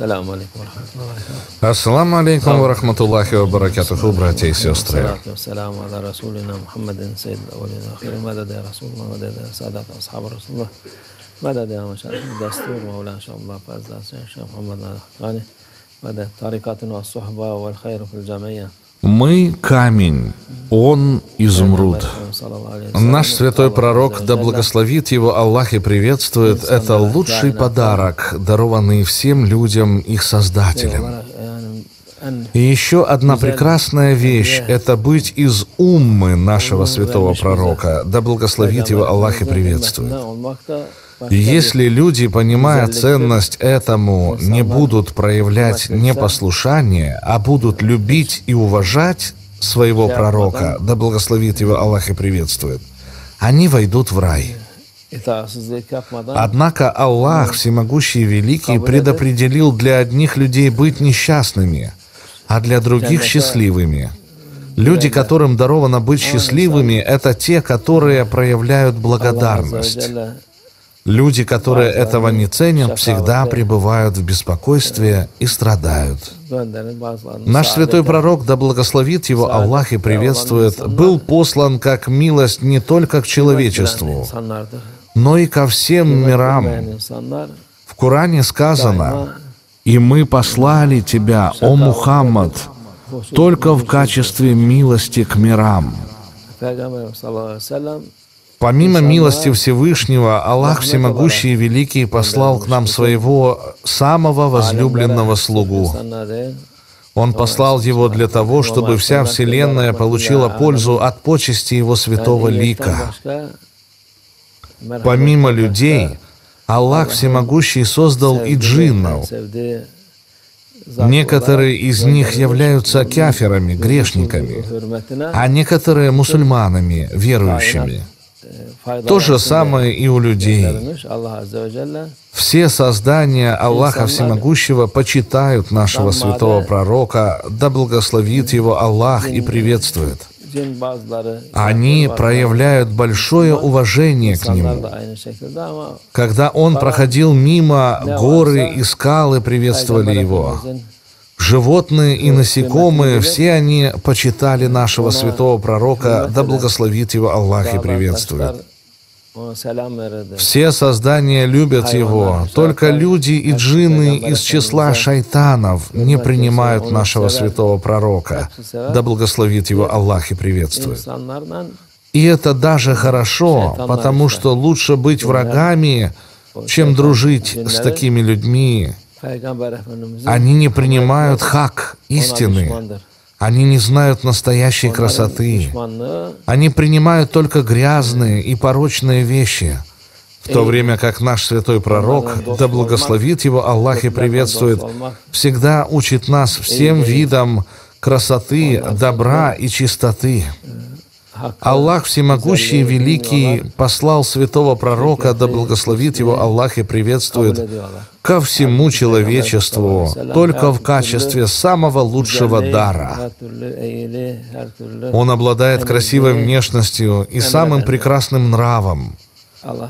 السلام عليكم ورحمة الله وبركاته Ассаламу алейкум ва рахматуллахи ва баракатуху, братья и сестры. والصلاة والسلام على رسولنا محمد سيد الأولين والآخرين مدد يا رسول الله مدد يا سادات أصحاب رسول الله مدد يا مشايخ الدستور مولانا شاء الله فاز الشيخ محمد الثاني مدد طريقتنا والصحبة والخير في الجميع Мы камень, он изумруд. Наш святой пророк, да благословит его Аллах и приветствует, это лучший подарок, дарованный всем людям их Создателем. И еще одна прекрасная вещь – это быть из уммы нашего святого пророка, да благословит его Аллах и приветствует. Если люди, понимая ценность этому, не будут проявлять непослушание, а будут любить и уважать своего пророка, да благословит его Аллах и приветствует, они войдут в рай. Однако Аллах, всемогущий и великий, предопределил для одних людей быть несчастными, а для других счастливыми. Люди, которым даровано быть счастливыми, это те, которые проявляют благодарность. Люди, которые этого не ценят, всегда пребывают в беспокойстве и страдают. Наш святой пророк, да благословит его Аллах и приветствует, был послан как милость не только к человечеству, но и ко всем мирам. В Коране сказано, «И мы послали тебя, о Мухаммад, только в качестве милости к мирам». Помимо милости Всевышнего, Аллах Всемогущий и Великий послал к нам своего самого возлюбленного слугу. Он послал его для того, чтобы вся Вселенная получила пользу от почести его святого лика. Помимо людей, Аллах Всемогущий создал и джиннов. Некоторые из них являются каферами, грешниками, а некоторые мусульманами, верующими. То же самое и у людей. Все создания Аллаха Всемогущего почитают нашего святого пророка, да благословит его Аллах и приветствует. Они проявляют большое уважение к нему. Когда он проходил мимо, горы и скалы приветствовали его. Животные и насекомые, все они почитали нашего святого пророка, да благословит его Аллах и приветствует. Все создания любят его, только люди и джинны из числа шайтанов не принимают нашего святого пророка, да благословит его Аллах и приветствует. И это даже хорошо, потому что лучше быть врагами, чем дружить с такими людьми. Они не принимают хак, истины. Они не знают настоящей красоты. Они принимают только грязные и порочные вещи. В то время как наш святой пророк, да благословит его Аллах и приветствует, всегда учит нас всем видам красоты, добра и чистоты. Аллах Всемогущий и Великий послал святого пророка, да благословит его Аллах и приветствует, ко всему человечеству, только в качестве самого лучшего дара. Он обладает красивой внешностью и самым прекрасным нравом.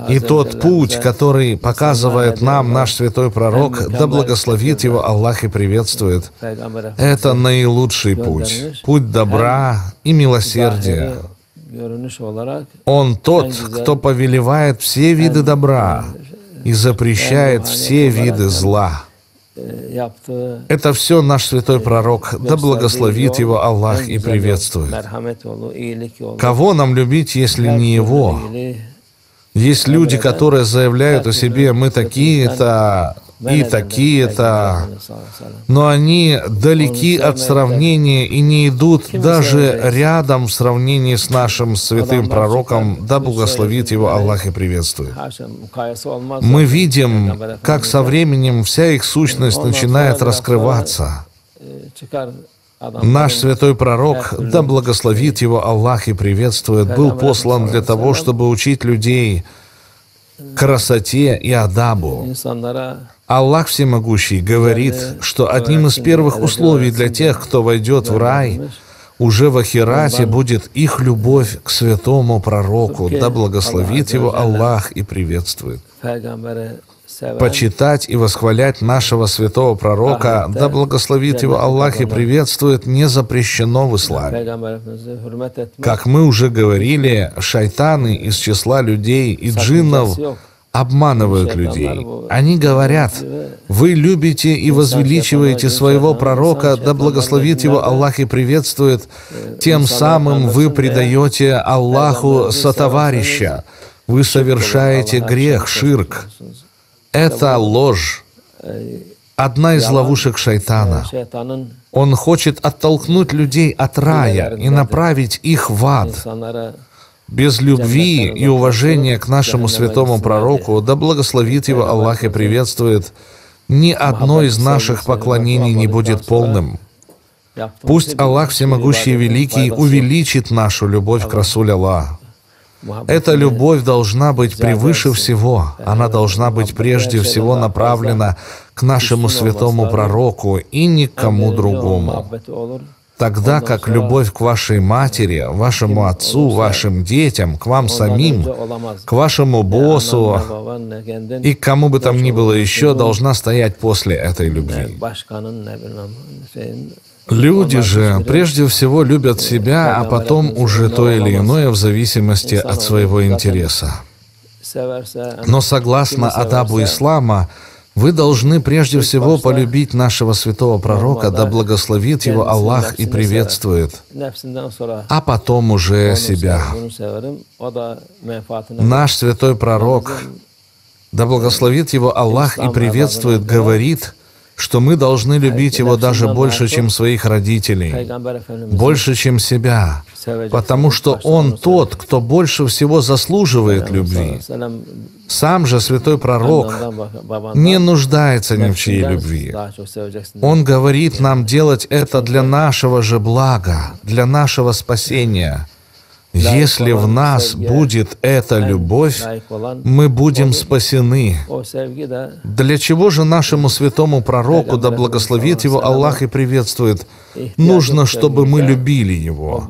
И тот путь, который показывает нам наш святой пророк, да благословит его Аллах и приветствует, это наилучший путь, путь добра и милосердия. Он тот, кто повелевает все виды добра и запрещает все виды зла. Это все наш святой пророк, да благословит его Аллах и приветствует. Кого нам любить, если не его? Есть люди, которые заявляют о себе, мы такие-то и такие-то, но они далеки от сравнения и не идут даже рядом в сравнении с нашим святым пророком, да благословит его Аллах и приветствует. Мы видим, как со временем вся их сущность начинает раскрываться. Наш святой пророк, да благословит его Аллах и приветствует, был послан для того, чтобы учить людей красоте и адабу. Аллах Всемогущий говорит, что одним из первых условий для тех, кто войдет в рай, уже в Ахирате будет их любовь к святому пророку, да благословит его Аллах и приветствует. Почитать и восхвалять нашего святого пророка, да благословит его Аллах и приветствует, не запрещено в исламе. Как мы уже говорили, шайтаны из числа людей и джиннов обманывают людей. Они говорят, вы любите и возвеличиваете своего пророка, да благословит его Аллах и приветствует, тем самым вы предаете Аллаху сотоварища, вы совершаете грех, ширк. Это ложь. Одна из ловушек шайтана. Он хочет оттолкнуть людей от рая и направить их в ад. Без любви и уважения к нашему святому пророку, да благословит его Аллах и приветствует, ни одно из наших поклонений не будет полным. Пусть Аллах Всемогущий и Великий увеличит нашу любовь к Расуль Аллах. Эта любовь должна быть превыше всего. Она должна быть прежде всего направлена к нашему святому пророку и никому другому тогда как любовь к вашей матери, вашему отцу, вашим детям, к вам самим, к вашему боссу и к кому бы там ни было еще должна стоять после этой любви. Люди же прежде всего любят себя, а потом уже то или иное в зависимости от своего интереса. Но согласно адабу ислама, вы должны прежде всего полюбить нашего святого пророка, да благословит его Аллах и приветствует, а потом уже себя. Наш святой пророк, да благословит его Аллах и приветствует, говорит, что мы должны любить его даже больше, чем своих родителей, больше, чем себя, потому что он тот, кто больше всего заслуживает любви. Сам же святой пророк не нуждается ни в чьей любви. Он говорит нам делать это для нашего же блага, для нашего спасения. Если в нас будет эта любовь, мы будем спасены. Для чего же нашему святому пророку, да благословит его Аллах и приветствует, нужно, чтобы мы любили его?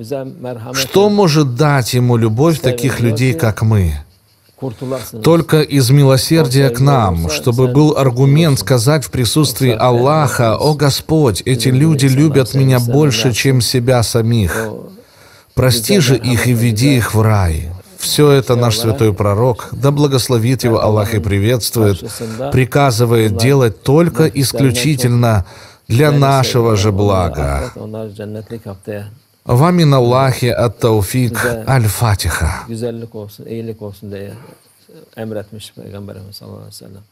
Что может дать ему любовь таких людей, как мы? Только из милосердия к нам, чтобы был аргумент сказать в присутствии Аллаха, «О Господь, эти люди любят меня больше, чем себя самих». Прости же их и веди их в рай. Все это наш святой пророк, да благословит его Аллах и приветствует, приказывает делать только исключительно для нашего же блага. Вамин Аллахи ат Тауфик Аль-Фатиха. emretmiş Peygamberimiz sallallahu aleyhi ve sellem.